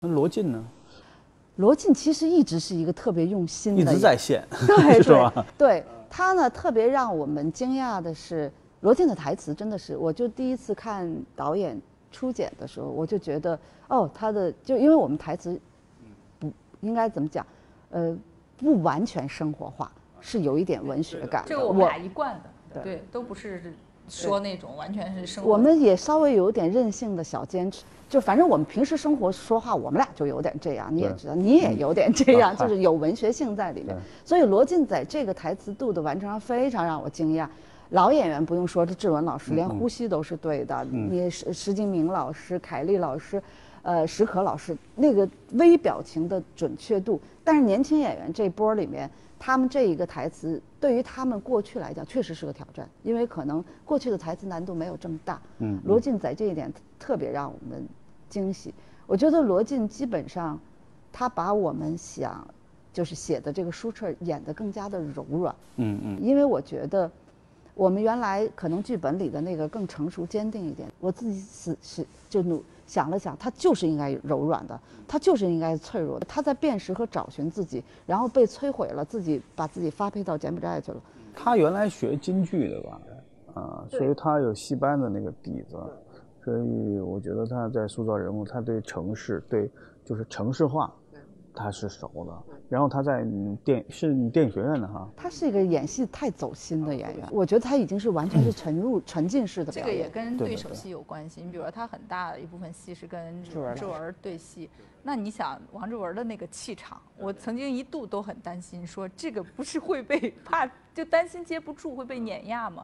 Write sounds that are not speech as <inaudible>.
那罗晋呢？罗晋其实一直是一个特别用心的，一直在线，<laughs> 对 <laughs> 是吧？对他呢，特别让我们惊讶的是，罗晋的台词真的是，我就第一次看导演初剪的时候，我就觉得，哦，他的就因为我们台词，不应该怎么讲，呃，不完全生活化，是有一点文学感。这个我们俩一贯的，对，都不是说那种完全是生活。我们也稍微有点任性的小坚持。就反正我们平时生活说话，我们俩就有点这样，你也知道，你也有点这样，就是有文学性在里面。所以罗晋在这个台词度的完成上非常让我惊讶。老演员不用说，这志文老师连呼吸都是对的。你石石金明老师、凯丽老师，呃，石可老师那个微表情的准确度，但是年轻演员这波里面，他们这一个台词对于他们过去来讲确实是个挑战，因为可能过去的台词难度没有这么大。嗯，罗晋在这一点特别让我们。惊喜，我觉得罗晋基本上，他把我们想，就是写的这个舒澈演得更加的柔软。嗯嗯。因为我觉得，我们原来可能剧本里的那个更成熟坚定一点，我自己是是就努想了想，他就是应该柔软的，他就是应该脆弱的。他在辨识和找寻自己，然后被摧毁了，自己把自己发配到柬埔寨去了。他原来学京剧的吧？啊，所以他有戏班的那个底子。所以我觉得他在塑造人物，他对城市，对就是城市化，他是熟的。然后他在电是电影学院的哈，他是一个演戏太走心的演员。我觉得他已经是完全是沉入 <laughs> 沉浸式的表演。这个也跟对手戏有关系。你比如说，他很大的一部分戏是跟志文对戏，那你想王志文的那个气场，我曾经一度都很担心，说这个不是会被怕，就担心接不住会被碾压吗？